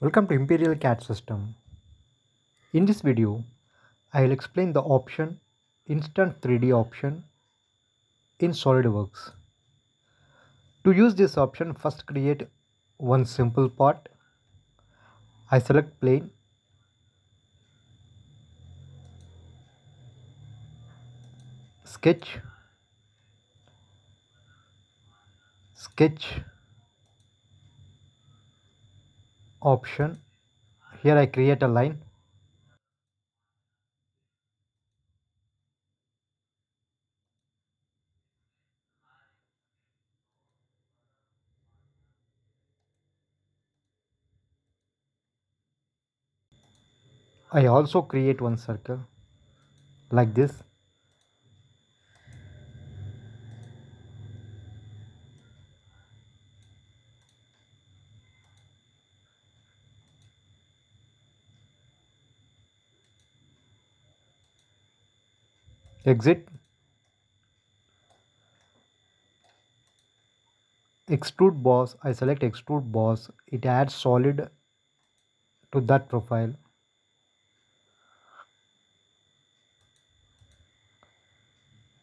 Welcome to Imperial CAD system. In this video, I will explain the option Instant 3D option in SolidWorks. To use this option, first create one simple part. I select plane. Sketch. Sketch option. Here I create a line. I also create one circle like this exit. Extrude boss. I select extrude boss. It adds solid to that profile.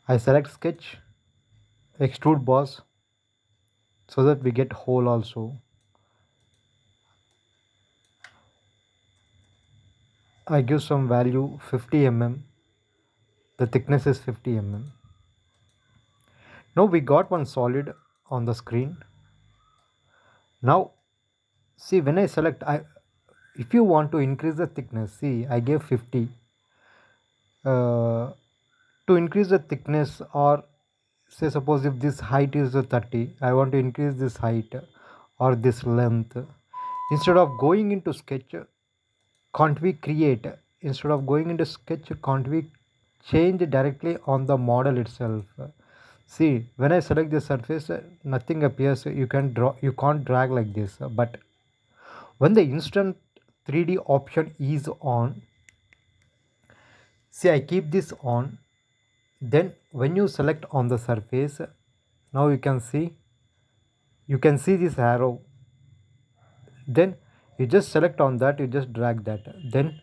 I select sketch extrude boss so that we get hole also. I give some value 50 mm the thickness is 50 mm now we got one solid on the screen. Now see when I select I if you want to increase the thickness see I gave 50 uh, to increase the thickness or say suppose if this height is 30 I want to increase this height or this length. Instead of going into sketch can't we create? Instead of going into sketch can't we change directly on the model itself. See when i select the surface nothing appears. You can draw you can't drag like this. But when the instant 3d option is on see i keep this on. Then when you select on the surface now you can see you can see this arrow. Then you just select on that you just drag that. Then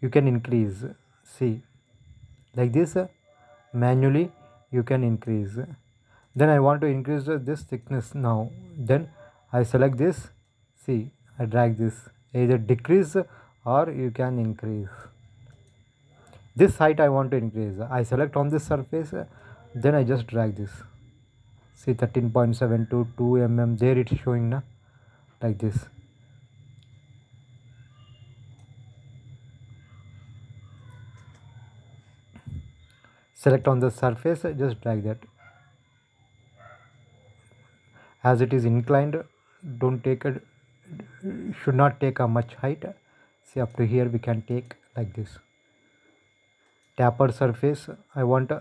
you can increase. See like this uh, manually you can increase. Then I want to increase this thickness now. Then I select this. See I drag this. Either decrease or you can increase. This height I want to increase. I select on this surface then I just drag this. See 13.7 to 2 mm there it's showing now like this select on the surface just drag that. As it is inclined don't take it should not take a much height. See up to here we can take like this. Tapered surface i want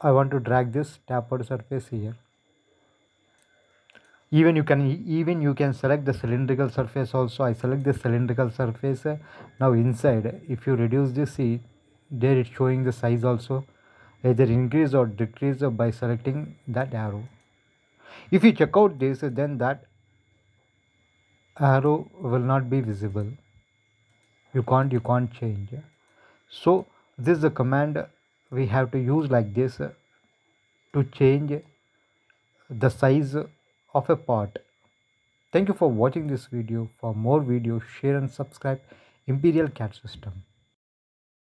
i want to drag this tapered surface here. Even you can even you can select the cylindrical surface also. I select the cylindrical surface. Now inside if you reduce this see there it's showing the size also either increase or decrease by selecting that arrow. If you check out this then that arrow will not be visible. You can't you can't change. So this is the command we have to use like this to change the size of a part. Thank you for watching this video. For more videos share and subscribe imperial CAD system